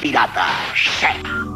Pirata Set.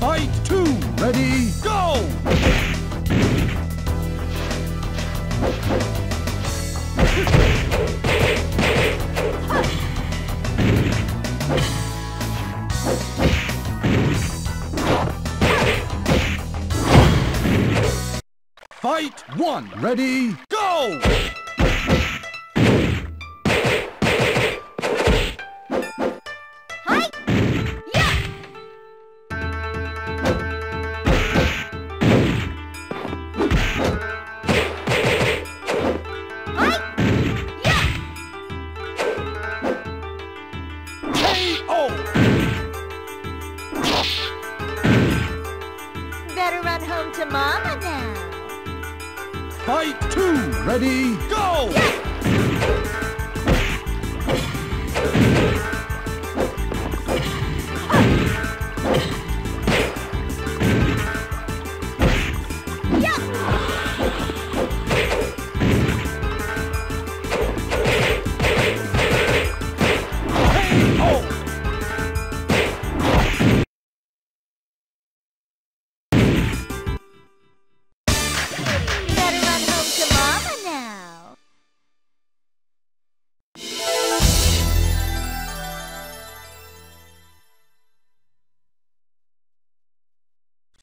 Fight two. Ready, go! Fight one. Ready, go! Run home to Mama now. Fight two. Ready, go! KO!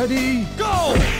Ready, go!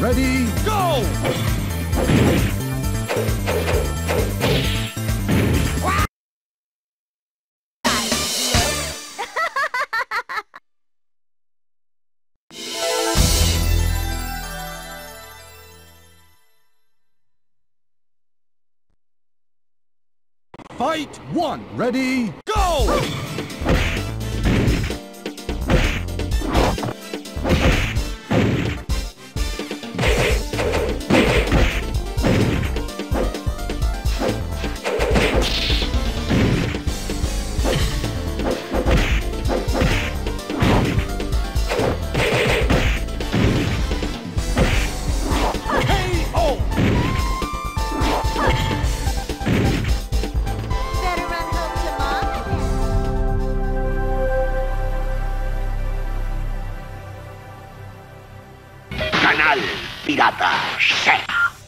Ready, go! Fight one. Ready, go!